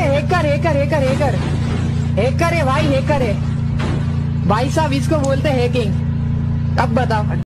Hacker hacker hacker hacker है भाई hacker है. भाई साहब, इसको बोलते हैकिंग अब बताओ.